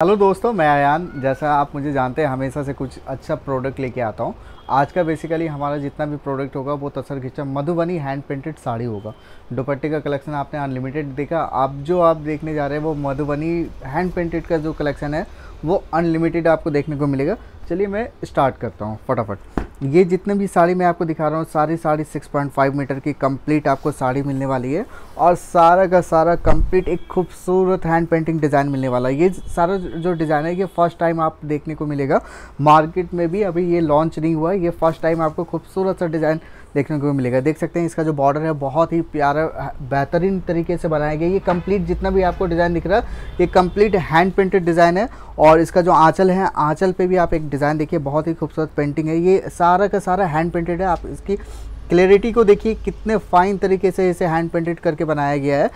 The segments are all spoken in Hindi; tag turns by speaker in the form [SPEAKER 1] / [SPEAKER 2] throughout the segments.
[SPEAKER 1] हेलो दोस्तों, मैं आयान। जैसा आप मुझे जानते हैं, हमेशा से कुछ अच्छा प्रोडक्ट लेके आता हूँ। आज का बेसिकली हमारा जितना भी प्रोडक्ट होगा, वो तसर खिंचा मधुबनी हैंड पेंटेड साड़ी होगा। दुपट्टे का कलेक्शन आपने अनलिमिटेड देखा। अब जो आप देखने जा रहे हैं, वो मधुबनी हैंड पेंटेड का जो कलेक्शन है, वो अनलिमिटेड आपको देखने को मिलेगा। चलिए मैं स्टार्ट करता हूँ फटाफट। ये जितने भी साड़ी मैं आपको दिखा रहा हूँ, सारी साड़ी 6.5 मीटर की कंप्लीट आपको साड़ी मिलने वाली है और सारा का सारा कंप्लीट एक खूबसूरत हैंड पेंटिंग डिज़ाइन मिलने वाला है। ये सारा जो डिज़ाइन है, ये फ़र्स्ट टाइम आप देखने को मिलेगा। मार्केट में भी अभी ये लॉन्च नहीं हुआ है, ये फ़र्स्ट टाइम आपको खूबसूरत सा डिज़ाइन देखने को मिलेगा। देख सकते हैं इसका जो बॉर्डर है, बहुत ही प्यारा, बेहतरीन तरीके से बनाया गया ये कंप्लीट जितना भी आपको डिज़ाइन दिख रहा है ये कंप्लीट हैंड पेंटेड डिज़ाइन है और इसका जो आंचल है, आंचल पे भी आप एक डिज़ाइन देखिए, बहुत ही खूबसूरत पेंटिंग है। ये सारा का सारा हैंड पेंटेड है। आप इसकी क्लैरिटी को देखिए, कितने फाइन तरीके से इसे हैंड पेंटेड करके बनाया गया है।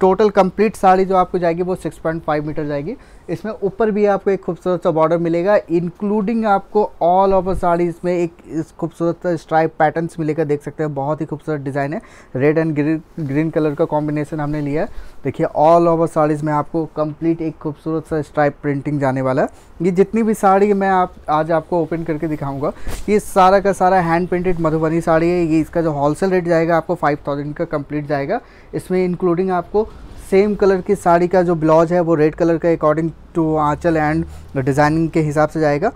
[SPEAKER 1] टोटल कंप्लीट साड़ी जो आपको जाएगी, वो 6.5 मीटर जाएगी। इसमें ऊपर भी आपको एक खूबसूरत सा बॉर्डर मिलेगा इंक्लूडिंग आपको ऑल ओवर साड़ी इसमें एक इस खूबसूरत स्ट्राइप पैटर्न्स मिलेगा, देख सकते हैं, बहुत ही खूबसूरत डिज़ाइन है। Red and green green colour का कॉम्बिनेशन हमने लिया है। देखिए ऑल ओवर साड़ीज़ में आपको कंप्लीट एक खूबसूरत सा स्ट्राइप प्रिंटिंग जाने वाला है। ये जितनी भी साड़ी मैं आप, आज आपको ओपन करके दिखाऊँगा, ये सारा का सारा हैंड प्रिंटेड मधुबनी साड़ी है। ये इसका जो होलसेल रेट जाएगा, आपको फाइव का कंप्लीट जाएगा। इसमें इंक्लूडिंग आपको सेम कलर की साड़ी का जो ब्लाउज है वो रेड कलर का अकॉर्डिंग टू आंचल एंड डिज़ाइनिंग के हिसाब से जाएगा।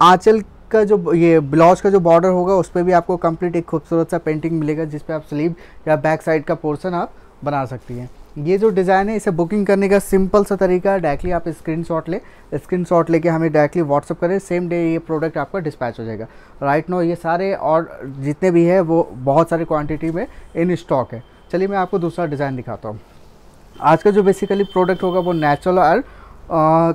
[SPEAKER 1] आंचल का जो ये ब्लाउज का जो बॉर्डर होगा, उस पर भी आपको कंप्लीट एक खूबसूरत सा पेंटिंग मिलेगा, जिस पे आप स्लीव या बैक साइड का पोर्शन आप बना सकती हैं। ये जो डिज़ाइन है, इसे बुकिंग करने का सिंपल सा तरीका है डायरेक्टली आप स्क्रीन शॉट ले स्क्रीन शॉट लेके हमें डायरेक्टली व्हाट्सअप करें सेम डे ये प्रोडक्ट आपका डिस्पैच हो जाएगा। राइट नो ये सारे और जितने भी है, वो बहुत सारे क्वांटिटी में इन स्टॉक है। चलिए मैं आपको दूसरा डिज़ाइन दिखाता हूँ। आज का जो बेसिकली प्रोडक्ट होगा वो नेचुरल और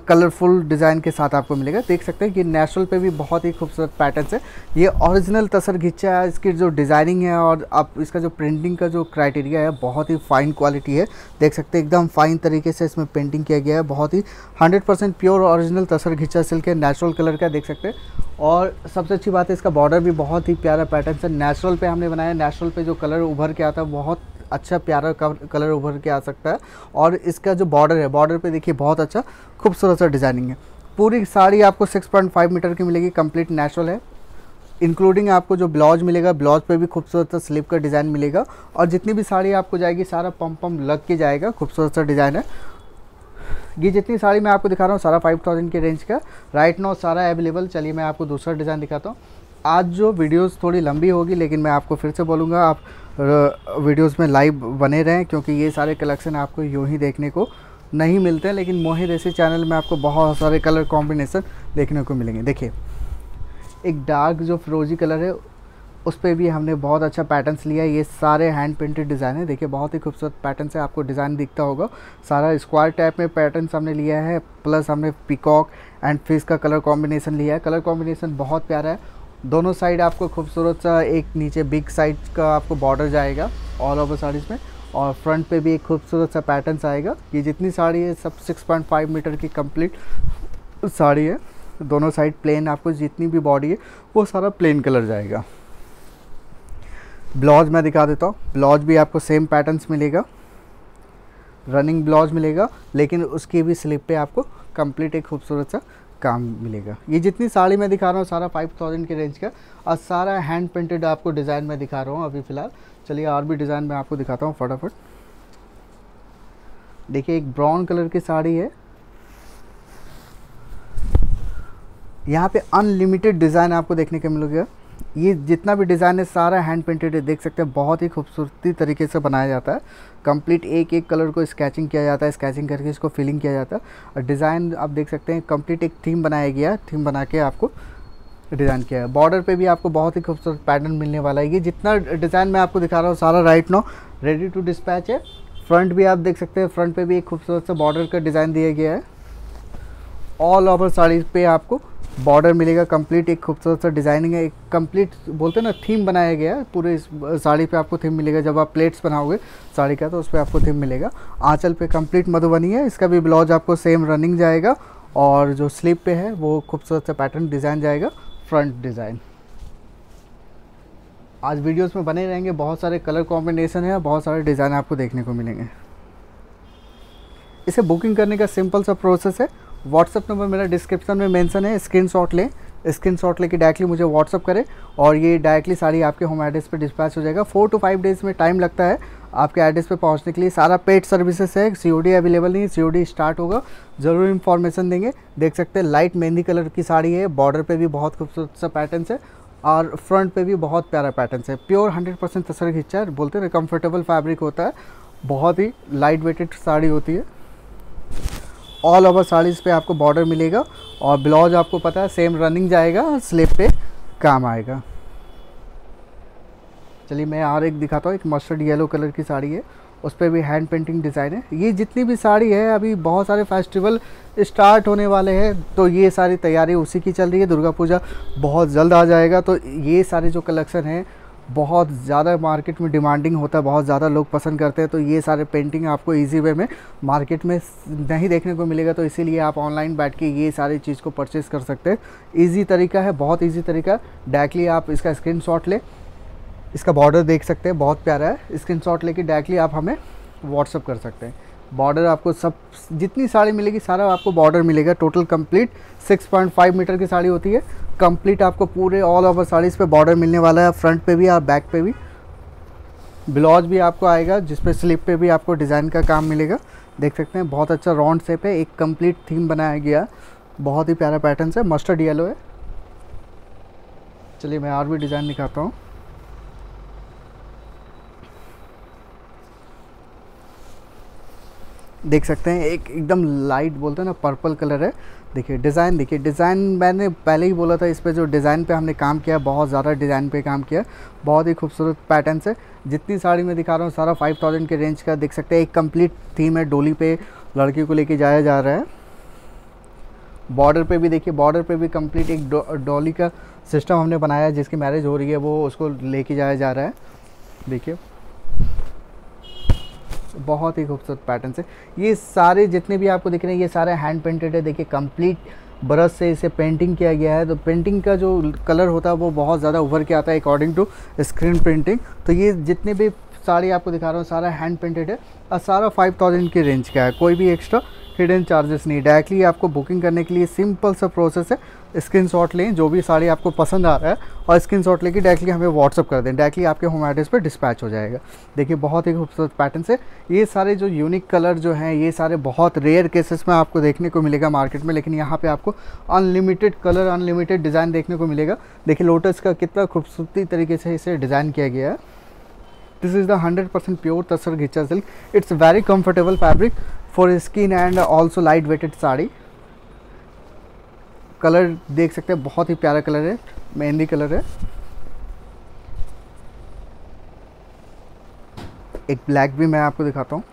[SPEAKER 1] कलरफुल डिज़ाइन के साथ आपको मिलेगा। देख सकते हैं कि नेचुरल पे भी बहुत ही खूबसूरत पैटर्न है। ये ओरिजिनल तसर घिच्चा है, इसकी जो डिज़ाइनिंग है और आप, इसका जो प्रिंटिंग का जो क्राइटेरिया है, बहुत ही फाइन क्वालिटी है। देख सकते हैं, एकदम फाइन तरीके से इसमें पेंटिंग किया गया है। बहुत ही hundred percent pure original tussar ghicha silk है नेचुरल कलर का, देख सकते हैं। और सबसे अच्छी बात है, इसका बॉर्डर भी बहुत ही प्यारा पैटर्न है। नेचुरल पे हमने बनाया नेचुरल पे जो कलर उभर के आता है, बहुत अच्छा प्यारा कलर उभर के आ सकता है। और इसका जो बॉर्डर है, बॉर्डर पे देखिए बहुत अच्छा खूबसूरत सा डिज़ाइनिंग है। पूरी साड़ी आपको 6.5 मीटर की मिलेगी, कंप्लीट नेचुरल है। इंक्लूडिंग आपको जो ब्लाउज मिलेगा, ब्लाउज पे भी खूबसूरत सा स्लिप का डिज़ाइन मिलेगा। और जितनी भी साड़ी आपको जाएगी, सारा पम्प पम्प लग के जाएगा, खूबसूरत सा डिज़ाइन है। ये जितनी साड़ी मैं आपको दिखा रहा हूँ, सारा फाइव थाउज़ेंड के रेंज का। राइट नाउ सारा अवेलेबल चलिए मैं आपको दूसरा डिज़ाइन दिखाता हूँ। आज जो वीडियोस थोड़ी लंबी होगी, लेकिन मैं आपको फिर से बोलूँगा, आप वीडियोस में लाइव बने रहें, क्योंकि ये सारे कलेक्शन आपको यूँ ही देखने को नहीं मिलते हैं, लेकिन मोहित ऐसे चैनल में आपको बहुत सारे कलर कॉम्बिनेसन देखने को मिलेंगे। देखिए, एक डार्क जो फ्रोजी कलर है, उस पर भी हमने बहुत अच्छा पैटर्न्स लिया है। ये सारे हैंड प्रिंटेड डिज़ाइन है। देखिए, बहुत ही खूबसूरत पैटर्न से आपको डिज़ाइन दिखता होगा। सारा स्क्वायर टाइप में पैटर्न हमने लिया है प्लस हमने पिकॉक एंड फ़िश का कलर कॉम्बिनेशन लिया है। कलर कॉम्बिनेशन बहुत प्यारा है। दोनों साइड आपको खूबसूरत सा एक नीचे बिग साइज़ का आपको बॉर्डर जाएगा ऑल ओवर साड़ीज़ में, और फ्रंट पे भी एक खूबसूरत सा पैटर्न आएगा ये जितनी साड़ी है, सब 6.5 मीटर की कंप्लीट साड़ी है। दोनों साइड प्लेन आपको जितनी भी बॉडी है, वो सारा प्लेन कलर जाएगा। ब्लाउज मैं दिखा देता हूँ। ब्लाउज भी आपको सेम पैटर्न्स मिलेगा। रनिंग ब्लाउज मिलेगा, लेकिन उसकी भी स्लिप पे आपको कंप्लीट एक खूबसूरत सा काम मिलेगा। ये जितनी साड़ी मैं दिखा रहा हूँ, सारा फाइव थाउज़ेंड के रेंज का और सारा हैंड पेंटेड आपको डिज़ाइन में दिखा रहा हूँ अभी फ़िलहाल। चलिए और भी डिज़ाइन मैं आपको दिखाता हूँ फटाफट। देखिए, एक ब्राउन कलर की साड़ी है। यहाँ पे अनलिमिटेड डिज़ाइन आपको देखने को मिलेगा। ये जितना भी डिज़ाइन है, सारा हैंड पेंटेड है, देख सकते हैं, बहुत ही खूबसूरती तरीके से बनाया जाता है। कंप्लीट एक एक कलर को स्केचिंग किया जाता है स्केचिंग करके इसको फिलिंग किया जाता है। और डिज़ाइन आप देख सकते हैं कंप्लीट एक थीम बनाया गया थीम बना के आपको डिज़ाइन किया है। बॉर्डर पे भी आपको बहुत ही खूबसूरत पैटर्न मिलने वाला है। ये जितना डिज़ाइन मैं आपको दिखा रहा हूँ, सारा right now ready to dispatch है। फ्रंट भी आप देख सकते हैं फ्रंट पे भी एक खूबसूरत सा बॉर्डर का डिज़ाइन दिया गया है। ऑल ओवर साड़ी पे आपको बॉर्डर मिलेगा, कंप्लीट एक खूबसूरत सा डिज़ाइनिंग है, एक कंप्लीट बोलते हैं ना थीम बनाया गया है, पूरे इस साड़ी पे आपको थीम मिलेगा, जब आप प्लेट्स बनाओगे साड़ी का तो उस पर आपको थीम मिलेगा। आंचल पे कंप्लीट मधुबनी है, इसका भी ब्लाउज आपको सेम रनिंग जाएगा, और जो स्लीप पे है, वो खूबसूरत सा पैटर्न डिज़ाइन जाएगा फ्रंट डिज़ाइन आज वीडियोस में बने रहेंगे, बहुत सारे कलर कॉम्बिनेशन है, बहुत सारे डिज़ाइन आपको देखने को मिलेंगे। इसे बुकिंग करने का सिंपल सा प्रोसेस है व्हाट्सअप नंबर मेरा डिस्क्रिप्शन में मेंशन है स्क्रीन शॉट लें। स्क्रीन शॉट लेके डायरेक्टली मुझे व्हाट्सअप करें और ये डायरेक्टली साड़ी आपके होम एड्रेस पे डिस्पैच हो जाएगा। फोर टू फाइव डेज़ में टाइम लगता है आपके एड्रेस पे पहुँचने के लिए। सारा पेड सर्विसेज़ है सीओडी अवेलेबल नहीं सी स्टार्ट होगा। ज़रूर इन्फॉर्मेशन देंगे। देख सकते हैं लाइट मेहंदी कलर की साड़ी है बॉर्डर पे भी बहुत खूबसूरत सा पैटर्न है और फ्रंट पे भी बहुत प्यारा पैटर्न है। प्योर हंड्रेड परसेंट तसर खींचा बोलते हैं कंफर्टेबल फैब्रिक होता है। बहुत ही लाइट वेटेड साड़ी होती है। ऑल ओवर साड़ीज़ पे आपको बॉर्डर मिलेगा और ब्लाउज आपको पता है सेम रनिंग जाएगा स्लिप पे काम आएगा। चलिए मैं और एक दिखाता हूँ, एक मस्टर्ड येलो कलर की साड़ी है, उस पर भी हैंड पेंटिंग डिज़ाइन है। ये जितनी भी साड़ी है, अभी बहुत सारे फेस्टिवल स्टार्ट होने वाले हैं तो ये सारी तैयारी उसी की चल रही है। दुर्गा पूजा बहुत जल्द आ जाएगा तो ये सारे जो कलेक्शन हैं बहुत ज़्यादा मार्केट में डिमांडिंग होता है, बहुत ज़्यादा लोग पसंद करते हैं तो ये सारे पेंटिंग आपको इजी वे में मार्केट में नहीं देखने को मिलेगा तो इसीलिए आप ऑनलाइन बैठ के ये सारी चीज़ को परचेज़ कर सकते हैं। ईजी तरीका है, बहुत ईजी तरीका। डायरेक्टली आप इसका स्क्रीन लें, इसका बॉर्डर देख सकते हैं, बहुत प्यारा है। स्क्रीन शॉट लेके डायरेक्टली आप हमें व्हाट्सअप कर सकते हैं। बॉर्डर आपको सब, जितनी साड़ी मिलेगी, सारा आपको बॉर्डर मिलेगा। टोटल कंप्लीट 6.5 मीटर की साड़ी होती है। कंप्लीट आपको पूरे ऑल ओवर साड़ीज़ पे बॉर्डर मिलने वाला है फ्रंट पे भी और बैक पे भी। ब्लाउज भी आपको आएगा जिस पे स्लिप पे भी आपको डिज़ाइन का काम मिलेगा। देख सकते हैं, बहुत अच्छा राउंड शेप है, एक कंप्लीट थीम बनाया गया बहुत ही प्यारा पैटर्न है, मस्टर्ड येलो है। चलिए मैं और भी डिज़ाइन दिखाता हूँ। देख सकते हैं, एक एकदम लाइट बोलते हैं ना पर्पल कलर है। देखिए डिज़ाइन देखिए डिज़ाइन मैंने पहले ही बोला था इस पर जो डिज़ाइन पे हमने काम किया, बहुत ज़्यादा डिज़ाइन पे काम किया, बहुत ही खूबसूरत पैटर्न से जितनी साड़ी मैं दिखा रहा हूँ, सारा फाइव थाउज़ेंड के रेंज का, देख सकते हैं, एक कंप्लीट थीम है, डोली पे लड़की को लेके जाया जा रहा है। बॉर्डर पे भी देखिए बॉर्डर पे भी कंप्लीट एक डॉली का सिस्टम हमने बनाया है, जिसकी मैरिज हो रही है, वो उसको लेके जाया जा रहा है। देखिए। बहुत ही खूबसूरत पैटर्न है। ये सारे जितने भी आपको दिख रहे हैं, ये सारे हैंड पेंटेड है। देखिए कंप्लीट ब्रश से इसे पेंटिंग किया गया है। तो पेंटिंग का जो कलर होता है, वो बहुत ज़्यादा उभर के आता है अकॉर्डिंग टू स्क्रीन प्रिंटिंग तो ये जितने भी साड़ी आपको दिखा रहा हूँ, सारा हैंड पेंटेड है। और सारा फाइव थाउज़ेंड की रेंज का है। कोई भी एक्स्ट्रा हिडन चार्जेस नहीं डायरेक्टली आपको बुकिंग करने के लिए सिंपल सा प्रोसेस है। स्क्रीन शॉट लें, जो भी साड़ी आपको पसंद आ रहा है, और स्क्रीन शॉट लेके डायरेक्टली हमें व्हाट्सअप कर दें। डायरेक्टली आपके होम एड्रेस पर डिस्पैच हो जाएगा। देखिए, बहुत ही खूबसूरत पैटर्न से ये सारे जो यूनिक कलर जो हैं, ये सारे बहुत रेयर केसेस में आपको देखने को मिलेगा मार्केट में, लेकिन यहाँ पर आपको अनलिमिटेड कलर अनलिमिटेड डिज़ाइन देखने को मिलेगा। देखिए लोटस का कितना खूबसूरती तरीके से इसे डिज़ाइन किया गया है। This is the hundred percent pure tussar ghicha silk it's very comfortable fabric for skin and also light weighted sari. Colour देख सकते हैं, बहुत ही प्यारा कलर है, मेहंदी कलर है। एक ब्लैक भी मैं आपको दिखाता हूँ।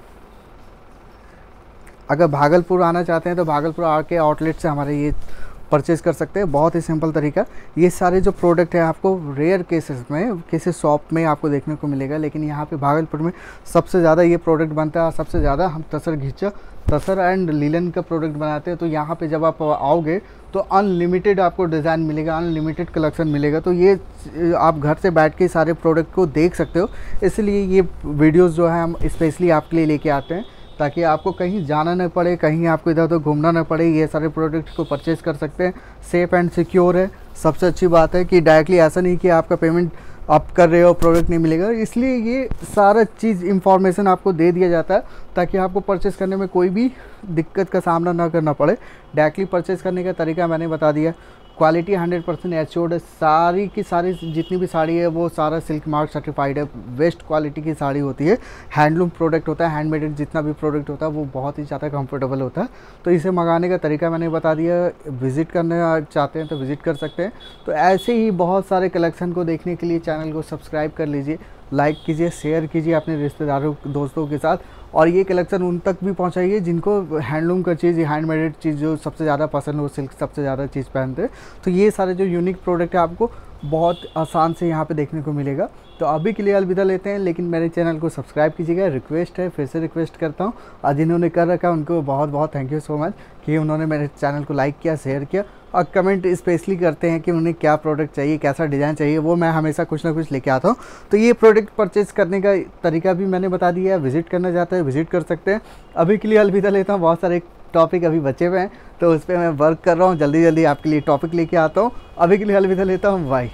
[SPEAKER 1] अगर भागलपुर आना चाहते हैं तो भागलपुर आके आउटलेट से हमारे ये परचेज़ कर सकते हैं, बहुत ही सिंपल तरीका। ये सारे जो प्रोडक्ट हैं, आपको रेयर केसेस में किसी शॉप में आपको देखने को मिलेगा, लेकिन यहाँ पे भागलपुर में सबसे ज़्यादा ये प्रोडक्ट बनता है, सबसे ज़्यादा हम तसर घिचा तसर एंड लीलन का प्रोडक्ट बनाते हैं तो यहाँ पे जब आप आओगे तो अनलिमिटेड आपको डिज़ाइन मिलेगा अनलिमिटेड कलेक्शन मिलेगा। तो ये, आप घर से बैठ के सारे प्रोडक्ट को देख सकते हो। इसलिए ये वीडियोज़ जो है, हम स्पेशली आपके लिए लेके आते हैं, ताकि आपको कहीं जाना न पड़े, कहीं आपको इधर उधर घूमना न पड़े, ये सारे प्रोडक्ट को परचेज़ कर सकते हैं। सेफ़ एंड सिक्योर है। सबसे अच्छी बात है कि डायरेक्टली ऐसा नहीं कि आपका पेमेंट आप कर रहे हो प्रोडक्ट नहीं मिलेगा। इसलिए ये सारा चीज़ इंफॉर्मेशन आपको दे दिया जाता है, ताकि आपको परचेस करने में कोई भी दिक्कत का सामना ना करना पड़े। डायरेक्टली परचेस करने का तरीका मैंने बता दिया। क्वालिटी 100 परसेंट एच्योर्ड है। सारी की सारी, जितनी भी साड़ी है, वो सारा सिल्क मार्क सर्टिफाइड है। बेस्ट क्वालिटी की साड़ी होती है। हैंडलूम प्रोडक्ट होता है हैंडमेड जितना भी प्रोडक्ट होता है, वो बहुत ही ज़्यादा कंफर्टेबल होता है। तो इसे मंगाने का तरीका मैंने बता दिया। विज़िट करना चाहते हैं तो विज़िट कर सकते हैं। तो ऐसे ही बहुत सारे कलेक्शन को देखने के लिए चैनल को सब्सक्राइब कर लीजिए। लाइक कीजिए, शेयर कीजिए अपने रिश्तेदारों, दोस्तों के साथ। और ये कलेक्शन उन तक भी पहुंचाइए जिनको हैंडलूम का चीज़, हैंडमेडेड चीज़ जो सबसे ज़्यादा पसंद हो, सिल्क सबसे ज़्यादा चीज़ पहनते। हैं तो ये सारे जो यूनिक प्रोडक्ट है आपको बहुत आसान से यहाँ पे देखने को मिलेगा। तो अभी के लिए अलविदा लेते हैं, लेकिन मेरे चैनल को सब्सक्राइब कीजिएगा। रिक्वेस्ट है, फिर से रिक्वेस्ट करता हूँ। और जिन्होंने कर रखा उनको बहुत बहुत थैंक यू सो मच कि उन्होंने मेरे चैनल को लाइक किया शेयर किया और कमेंट स्पेशली करते हैं कि उन्हें क्या प्रोडक्ट चाहिए, कैसा डिज़ाइन चाहिए, वो मैं हमेशा कुछ ना कुछ लेके आता हूँ। तो ये प्रोडक्ट परचेज़ करने का तरीका भी मैंने बता दिया है विज़िट करना चाहते हैं विज़िट कर सकते हैं। अभी के लिए अलविदा लेता हूँ, बहुत सारे टॉपिक अभी बचे हुए हैं तो उस पर मैं वर्क कर रहा हूँ जल्दी जल्दी आपके लिए टॉपिक लेके आता हूँ। अभी के लिए अलविदा लेता हूँ बाय